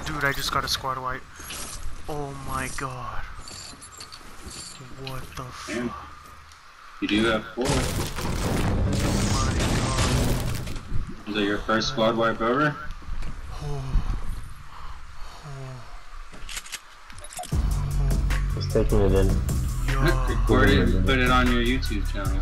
Oh, dude, I just got a squad wipe. Oh my god. What the fuck? You do have four. Oh my Is that your first squad wipe ever? Oh. Just taking it in. Yo. Record it and put it on your YouTube channel.